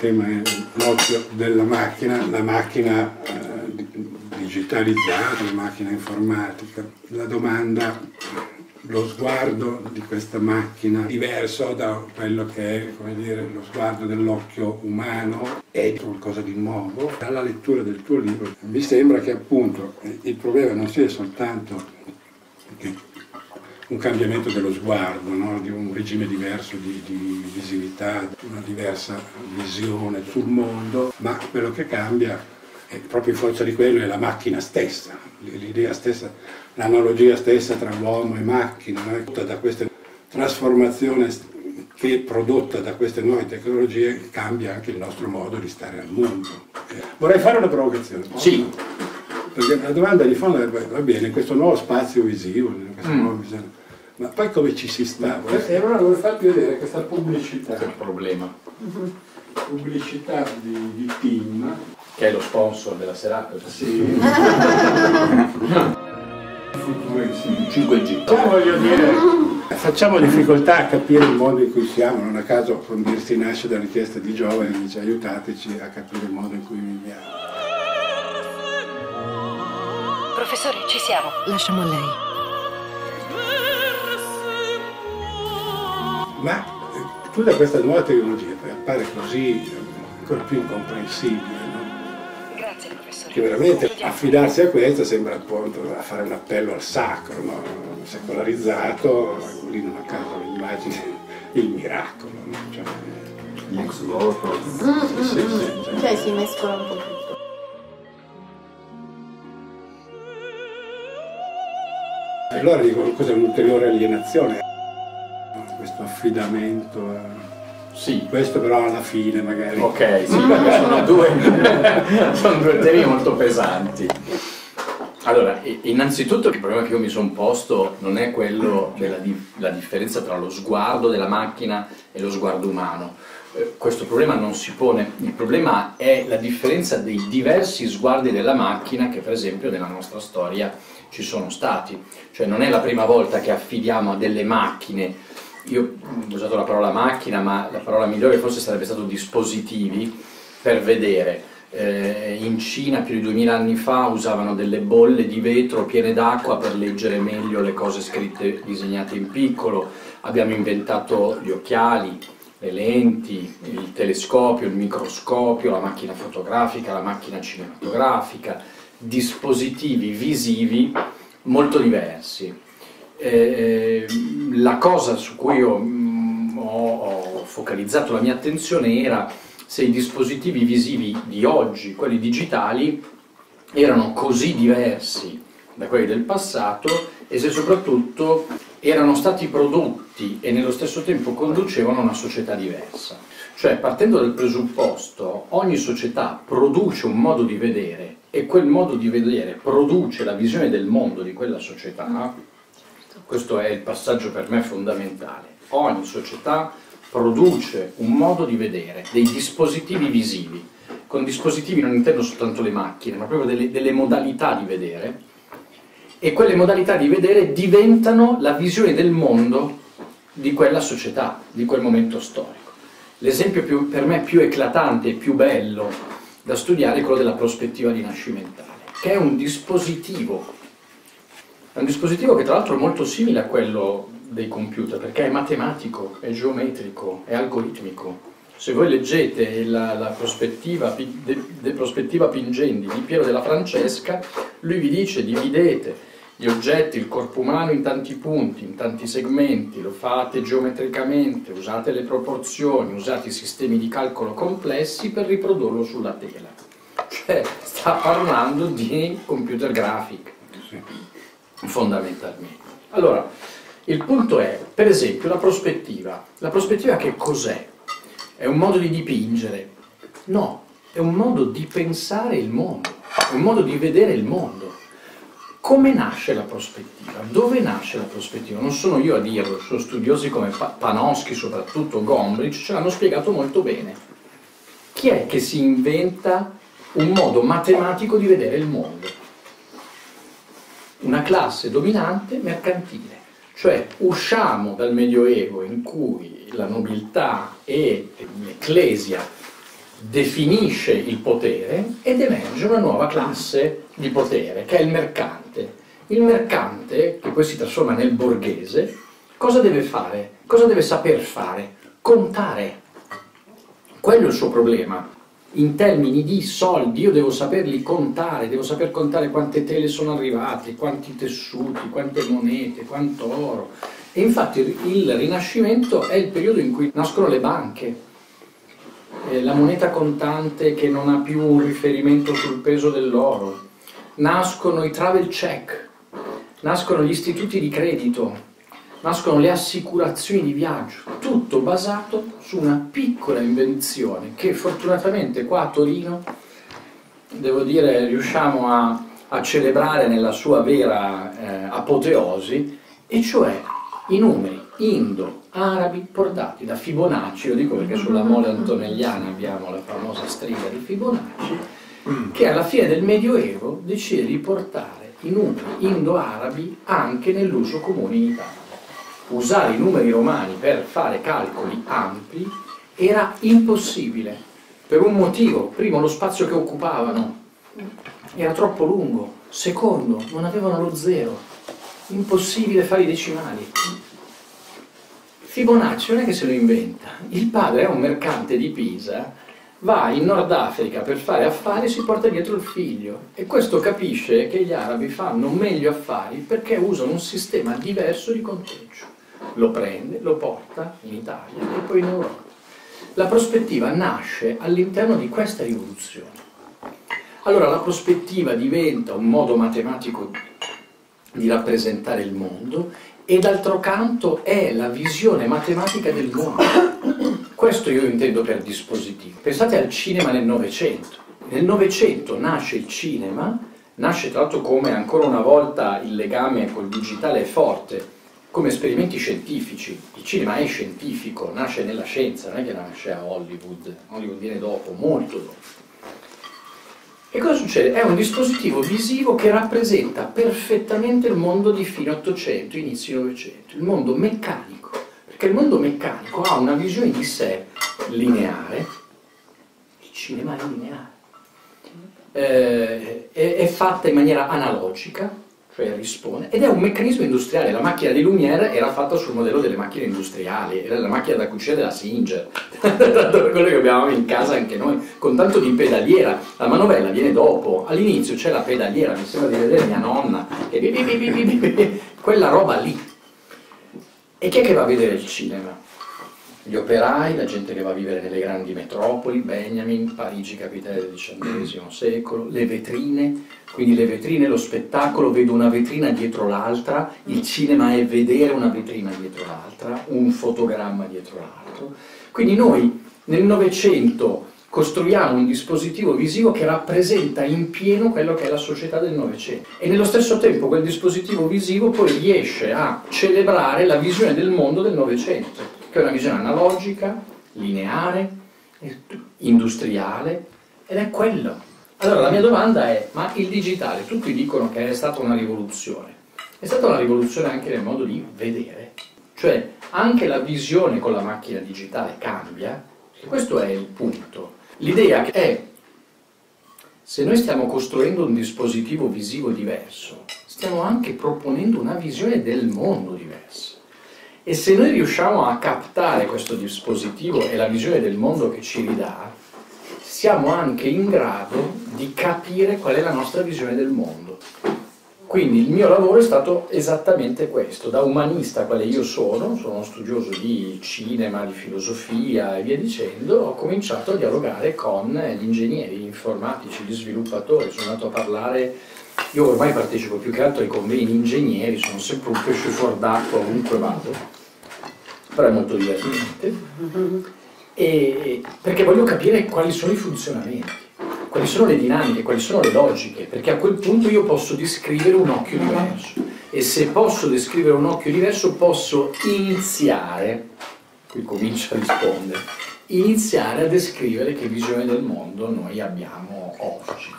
Il tema è l'occhio della macchina, la macchina eh, digitalizzata, la macchina informatica. La domanda, lo sguardo di questa macchina diverso da quello che è dire, lo sguardo dell'occhio umano è qualcosa di nuovo. Dalla lettura del tuo libro mi sembra che appunto il problema non sia soltanto che un cambiamento dello sguardo, no? di un regime diverso di, di, visività, una diversa visione sul mondo, ma quello che cambia è proprio in forza di quello è la macchina stessa, l'idea stessa, l'analogia stessa tra uomo e macchina, no? tutta da questa trasformazione che prodotta da queste nuove tecnologie cambia anche il nostro modo di stare al mondo. Vorrei fare una provocazione. Sì. Perché la domanda di fondo è, va bene, questo nuovo spazio visivo, questa mm. nuova visione, ma poi come ci si sta? E allora vorrei farvi vedere questa pubblicità. Questo è il problema. Pubblicità di, di Team. Che è lo sponsor della serata. Sì. Futurissimo. 5G. Cioè, voglio dire, facciamo difficoltà a capire il mondo in cui siamo, non a caso Fondirsi nasce da richiesta di giovani, dice aiutateci a capire il modo in cui viviamo. Professore, ci siamo. Lasciamo a lei. Ma eh, tutta questa nuova tecnologia appare così eh, ancora più incomprensibile, no? Grazie professore. Che veramente affidarsi a questo sembra appunto a fare un appello al sacro, no? secolarizzato, lì non a caso l'immagine, il miracolo, no? Cioè, Ex voto. Sì, sì, sì, cioè, cioè si mescola un po' tutto. Allora dico, cos'è un'ulteriore alienazione? Questo affidamento. A... Sì. Questo però alla fine magari. Ok, sì, perché sono due, sono due temi molto pesanti. Allora, innanzitutto il problema che io mi sono posto non è quello della di, differenza tra lo sguardo della macchina e lo sguardo umano. Eh, questo problema non si pone, il problema è la differenza dei diversi sguardi della macchina che per esempio nella nostra storia ci sono stati. Cioè non è la prima volta che affidiamo a delle macchine io ho usato la parola macchina, ma la parola migliore forse sarebbe stato dispositivi per vedere. Eh, in Cina più di 2000 anni fa usavano delle bolle di vetro piene d'acqua per leggere meglio le cose scritte, disegnate in piccolo. Abbiamo inventato gli occhiali, le lenti, il telescopio, il microscopio, la macchina fotografica, la macchina cinematografica, dispositivi visivi molto diversi eh, la cosa su cui mm, ho, ho focalizzato la mia attenzione era se i dispositivi visivi di oggi, quelli digitali, erano così diversi da quelli del passato e se soprattutto erano stati prodotti e nello stesso tempo conducevano una società diversa. Cioè, partendo dal presupposto, ogni società produce un modo di vedere e quel modo di vedere produce la visione del mondo di quella società, questo è il passaggio per me fondamentale. Ogni società produce un modo di vedere, dei dispositivi visivi. Con dispositivi non intendo soltanto le macchine, ma proprio delle, delle modalità di vedere. E quelle modalità di vedere diventano la visione del mondo di quella società, di quel momento storico. L'esempio per me più eclatante e più bello da studiare è quello della prospettiva rinascimentale, che è un dispositivo è un dispositivo che tra l'altro è molto simile a quello dei computer, perché è matematico, è geometrico, è algoritmico. Se voi leggete la, la prospettiva, de, de prospettiva Pingendi di Piero della Francesca, lui vi dice dividete gli oggetti, il corpo umano in tanti punti, in tanti segmenti, lo fate geometricamente, usate le proporzioni, usate i sistemi di calcolo complessi per riprodurlo sulla tela. Cioè, sta parlando di computer graphic fondamentalmente. Allora, il punto è, per esempio, la prospettiva. La prospettiva che cos'è? È un modo di dipingere? No, è un modo di pensare il mondo, è un modo di vedere il mondo. Come nasce la prospettiva? Dove nasce la prospettiva? Non sono io a dirlo, sono studiosi come Panofsky, soprattutto Gombrich, ce l'hanno spiegato molto bene. Chi è che si inventa un modo matematico di vedere il mondo? Una classe dominante mercantile. Cioè usciamo dal Medioevo in cui la nobiltà e l'ecclesia definisce il potere ed emerge una nuova classe di potere, che è il mercante. Il mercante, che poi si trasforma nel borghese, cosa deve fare? Cosa deve saper fare? Contare. Quello è il suo problema. In termini di soldi, io devo saperli contare, devo saper contare quante tele sono arrivate, quanti tessuti, quante monete, quanto oro. E infatti il Rinascimento è il periodo in cui nascono le banche, eh, la moneta contante che non ha più un riferimento sul peso dell'oro, nascono i travel check, nascono gli istituti di credito, nascono le assicurazioni di viaggio, tutto basato su una piccola invenzione che fortunatamente qua a Torino, devo dire, riusciamo a, a celebrare nella sua vera eh, apoteosi, e cioè i numeri indo-arabi portati da Fibonacci, lo dico perché sulla mole antonelliana abbiamo la famosa stringa di Fibonacci, che alla fine del Medioevo decide di portare i numeri indo-arabi anche nell'uso comune in Italia. Usare i numeri romani per fare calcoli ampi era impossibile, per un motivo, primo lo spazio che occupavano era troppo lungo, secondo non avevano lo zero, impossibile fare i decimali. Fibonacci non è che se lo inventa, il padre è un mercante di Pisa, va in Nord Africa per fare affari e si porta dietro il figlio. E questo capisce che gli arabi fanno meglio affari perché usano un sistema diverso di conteggio. Lo prende, lo porta in Italia e poi in Europa. La prospettiva nasce all'interno di questa rivoluzione. Allora la prospettiva diventa un modo matematico di rappresentare il mondo e d'altro canto è la visione matematica del mondo. Questo io intendo per dispositivo. Pensate al cinema nel Novecento. Nel Novecento nasce il cinema, nasce tra l'altro come ancora una volta il legame col digitale è forte, come esperimenti scientifici. Il cinema è scientifico, nasce nella scienza, non è che nasce a Hollywood, Hollywood viene dopo, molto dopo. E cosa succede? È un dispositivo visivo che rappresenta perfettamente il mondo di fine 800, inizi 900, il mondo meccanico, perché il mondo meccanico ha una visione di sé lineare, il cinema è lineare, eh, è, è fatta in maniera analogica, cioè rispone, ed è un meccanismo industriale. La macchina di Lumière era fatta sul modello delle macchine industriali, era la macchina da cucire della Singer, tanto quello che abbiamo in casa anche noi, con tanto di pedaliera. La manovella viene dopo, all'inizio c'è la pedaliera, mi sembra di vedere mia nonna, e quella roba lì. E chi è che va a vedere il cinema? Gli operai, la gente che va a vivere nelle grandi metropoli, Benjamin, Parigi capitale del XIX secolo, le vetrine, quindi le vetrine, lo spettacolo, vedo una vetrina dietro l'altra, il cinema è vedere una vetrina dietro l'altra, un fotogramma dietro l'altro. Quindi noi nel Novecento costruiamo un dispositivo visivo che rappresenta in pieno quello che è la società del Novecento. E nello stesso tempo quel dispositivo visivo poi riesce a celebrare la visione del mondo del Novecento che è una visione analogica, lineare, industriale, ed è quello. Allora la mia domanda è, ma il digitale, tutti dicono che è stata una rivoluzione, è stata una rivoluzione anche nel modo di vedere, cioè anche la visione con la macchina digitale cambia, e questo è il punto. L'idea è, se noi stiamo costruendo un dispositivo visivo diverso, stiamo anche proponendo una visione del mondo diversa. E se noi riusciamo a captare questo dispositivo e la visione del mondo che ci ridà, siamo anche in grado di capire qual è la nostra visione del mondo. Quindi il mio lavoro è stato esattamente questo, da umanista quale io sono, sono uno studioso di cinema, di filosofia e via dicendo, ho cominciato a dialogare con gli ingegneri gli informatici, gli sviluppatori, sono andato a parlare, io ormai partecipo più che altro ai convegni ingegneri, sono sempre un pesce fuor ovunque vado però è molto divertente, e, perché voglio capire quali sono i funzionamenti, quali sono le dinamiche, quali sono le logiche, perché a quel punto io posso descrivere un occhio diverso. E se posso descrivere un occhio diverso posso iniziare, qui comincio a rispondere, iniziare a descrivere che visione del mondo noi abbiamo oggi.